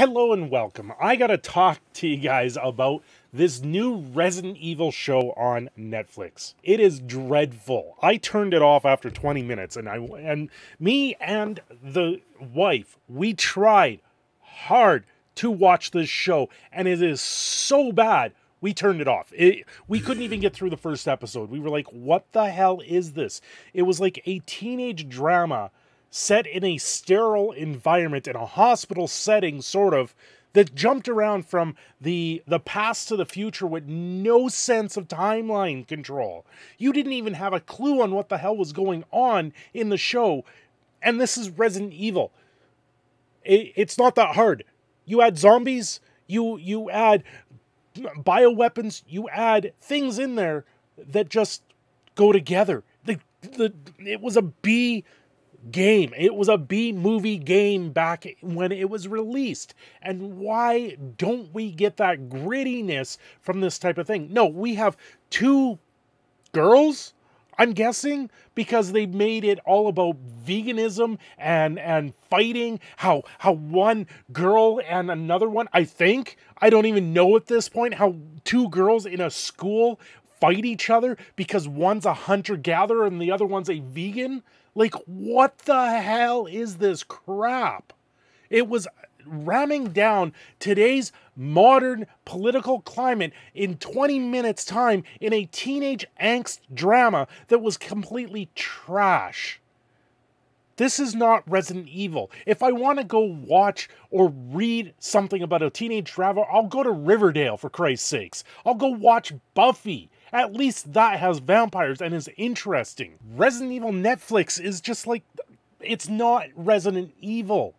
Hello and welcome. I gotta talk to you guys about this new Resident Evil show on Netflix. It is dreadful. I turned it off after 20 minutes, and I and me and the wife we tried hard to watch this show, and it is so bad. We turned it off. It, we couldn't even get through the first episode. We were like, "What the hell is this?" It was like a teenage drama set in a sterile environment in a hospital setting sort of that jumped around from the the past to the future with no sense of timeline control. You didn't even have a clue on what the hell was going on in the show. And this is Resident Evil. It, it's not that hard. You add zombies, you you add bioweapons, you add things in there that just go together. The, the it was a B game. It was a B movie game back when it was released. And why don't we get that grittiness from this type of thing? No, we have two girls, I'm guessing, because they made it all about veganism and and fighting. How how one girl and another one, I think, I don't even know at this point, how two girls in a school fight each other because one's a hunter gatherer and the other one's a vegan. Like, what the hell is this crap? It was ramming down today's modern political climate in 20 minutes' time in a teenage angst drama that was completely trash. This is not Resident Evil. If I want to go watch or read something about a teenage drama, I'll go to Riverdale for Christ's sakes. I'll go watch Buffy. At least that has vampires and is interesting. Resident Evil Netflix is just like, it's not Resident Evil.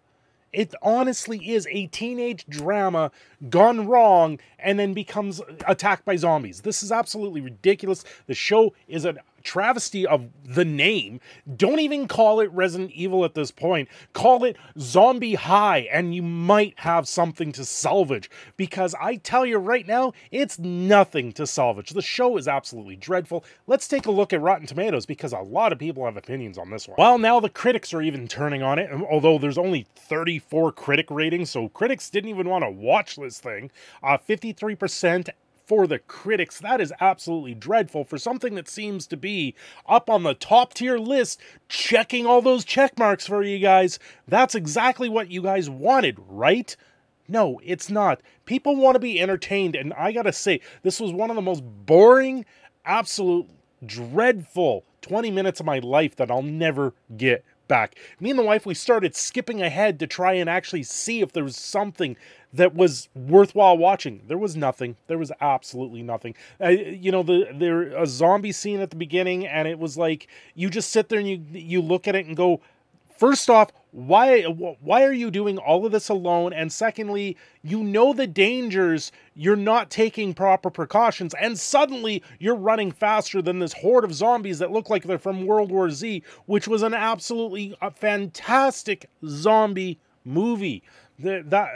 It honestly is a teenage drama gone wrong and then becomes attacked by zombies. This is absolutely ridiculous. The show is an travesty of the name. Don't even call it Resident Evil at this point. Call it Zombie High, and you might have something to salvage. Because I tell you right now, it's nothing to salvage. The show is absolutely dreadful. Let's take a look at Rotten Tomatoes because a lot of people have opinions on this one. Well, now the critics are even turning on it, although there's only 34 critic ratings, so critics didn't even want to watch this thing. Uh, 53% for the critics. That is absolutely dreadful for something that seems to be up on the top tier list, checking all those check marks for you guys. That's exactly what you guys wanted, right? No, it's not. People want to be entertained, and I gotta say, this was one of the most boring, absolute, dreadful 20 minutes of my life that I'll never get back. Me and the wife, we started skipping ahead to try and actually see if there was something that was worthwhile watching. There was nothing. There was absolutely nothing. Uh, you know, the there a zombie scene at the beginning, and it was like you just sit there and you you look at it and go, first off, why why are you doing all of this alone? And secondly, you know the dangers. You're not taking proper precautions, and suddenly you're running faster than this horde of zombies that look like they're from World War Z, which was an absolutely uh, fantastic zombie movie. The, that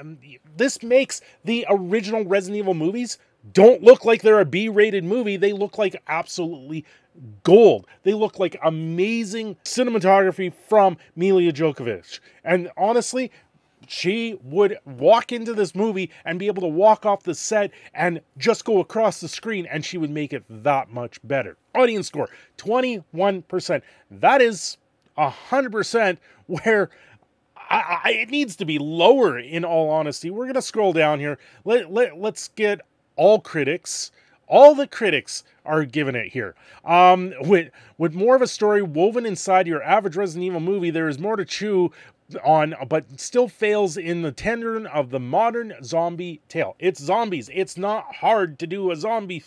this makes the original Resident Evil movies don't look like they're a B-rated movie. They look like absolutely gold. They look like amazing cinematography from Milla Jovovich. And honestly, she would walk into this movie and be able to walk off the set and just go across the screen and she would make it that much better. Audience score 21%. That is 100% where I, I, it needs to be lower in all honesty. We're going to scroll down here. Let, let, let's get all critics. All the critics are giving it here. Um, with, with more of a story woven inside your average Resident Evil movie, there is more to chew on, but still fails in the tendon of the modern zombie tale. It's zombies. It's not hard to do a zombie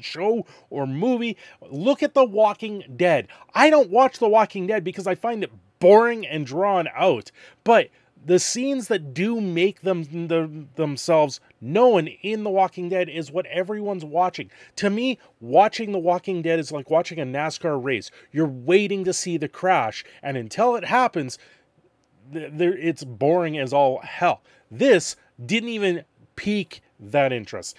show or movie. Look at The Walking Dead. I don't watch The Walking Dead because I find it boring and drawn out. But the scenes that do make them the, themselves known in The Walking Dead is what everyone's watching. To me, watching The Walking Dead is like watching a NASCAR race. You're waiting to see the crash, and until it happens, there it's boring as all hell. This didn't even peak that interest.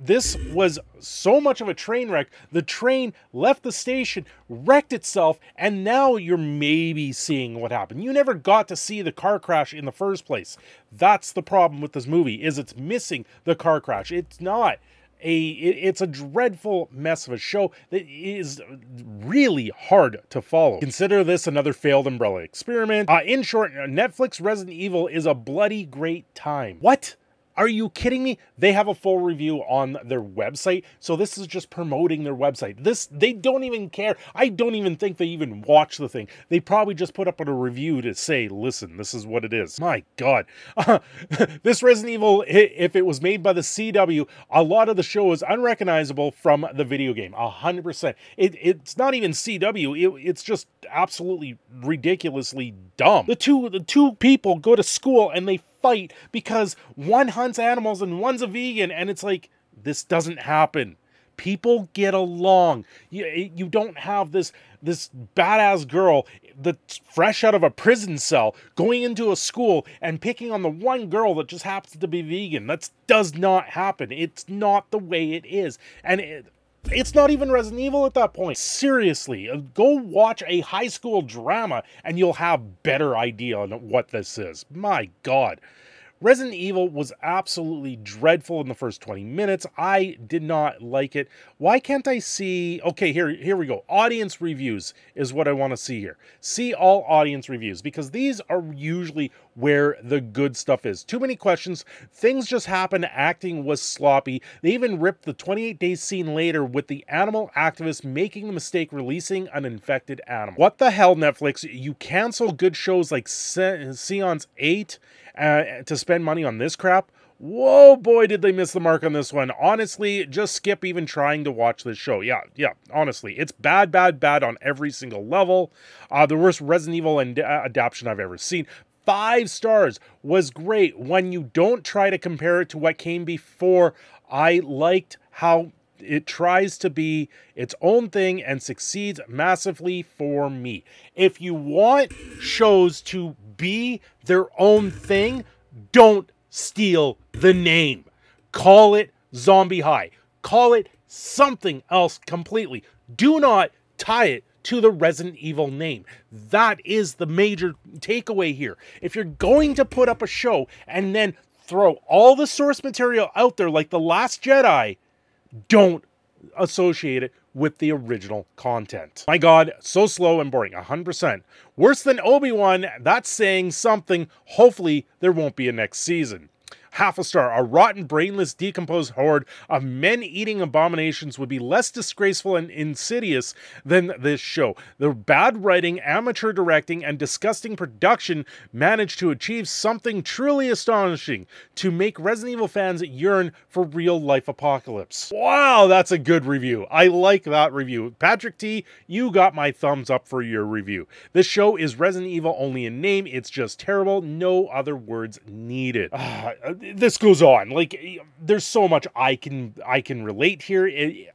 This was so much of a train wreck. The train left the station, wrecked itself, and now you're maybe seeing what happened. You never got to see the car crash in the first place. That's the problem with this movie is it's missing the car crash. It's not a it's a dreadful mess of a show that is really hard to follow. Consider this another failed Umbrella experiment. Uh, in short, Netflix Resident Evil is a bloody great time. What? Are you kidding me? They have a full review on their website. So this is just promoting their website. This they don't even care. I don't even think they even watch the thing. They probably just put up a review to say, "Listen, this is what it is." My god. This Resident Evil if it was made by the CW, a lot of the show is unrecognizable from the video game. 100%. It, it's not even CW. It, it's just absolutely ridiculously dumb. The two the two people go to school and they fight because one hunts animals and one's a vegan and it's like this doesn't happen. People get along. You, you don't have this this badass girl that's fresh out of a prison cell going into a school and picking on the one girl that just happens to be vegan. That does not happen. It's not the way it is. And it, it's not even Resident Evil at that point. Seriously, uh, go watch a high school drama and you'll have better idea on what this is. My god. Resident Evil was absolutely dreadful in the first 20 minutes. I did not like it. Why can't I see... Okay, here, here we go. Audience reviews is what I want to see here. See all audience reviews because these are usually where the good stuff is. Too many questions. Things just happen. Acting was sloppy. They even ripped the 28 days scene later with the animal activist making the mistake releasing an infected animal. What the hell, Netflix? You cancel good shows like Seance 8 uh, to spend money on this crap. Whoa, boy, did they miss the mark on this one. Honestly, just skip even trying to watch this show. Yeah, yeah, honestly. It's bad, bad, bad on every single level. Uh, the worst Resident Evil and, uh, adaptation I've ever seen. Five stars was great when you don't try to compare it to what came before. I liked how it tries to be its own thing and succeeds massively for me. If you want shows to be their own thing, don't steal the name. Call it Zombie High. Call it something else completely. Do not tie it to the Resident Evil name. That is the major takeaway here. If you're going to put up a show and then throw all the source material out there like The Last Jedi, don't associate it with the original content. My god, so slow and boring, 100%. Worse than Obi-Wan, that's saying something. Hopefully, there won't be a next season half a star. A rotten, brainless, decomposed horde of men-eating abominations would be less disgraceful and insidious than this show. The bad writing, amateur directing, and disgusting production managed to achieve something truly astonishing to make Resident Evil fans yearn for real-life apocalypse. Wow, that's a good review. I like that review. Patrick T, you got my thumbs up for your review. This show is Resident Evil only in name. It's just terrible. No other words needed. Uh, this goes on. Like there's so much I can I can relate here.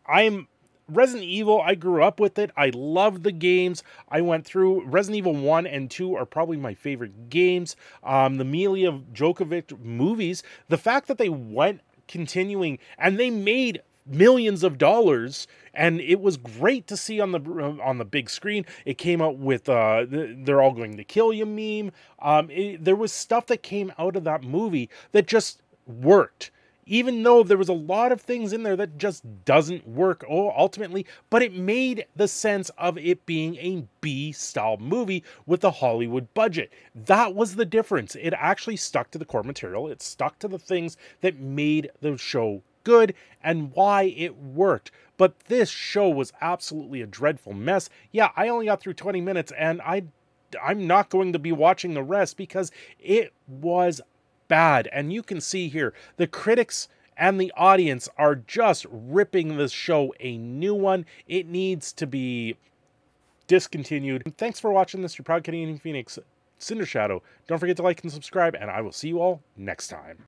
I'm Resident Evil, I grew up with it. I love the games. I went through Resident Evil 1 and 2 are probably my favorite games. Um, the Milla Jovovich movies, the fact that they went continuing and they made millions of dollars and it was great to see on the on the big screen it came out with uh they're all going to kill you meme um it, there was stuff that came out of that movie that just worked even though there was a lot of things in there that just doesn't work Oh, ultimately, but it made the sense of it being a B style movie with a Hollywood budget. That was the difference. It actually stuck to the core material, it stuck to the things that made the show good and why it worked. But this show was absolutely a dreadful mess. Yeah, I only got through 20 minutes and I I'm not going to be watching the rest because it was bad. And you can see here the critics and the audience are just ripping this show a new one. It needs to be discontinued. And thanks for watching this, your proud Canadian Phoenix Cindershadow. Don't forget to like and subscribe, and I will see you all next time.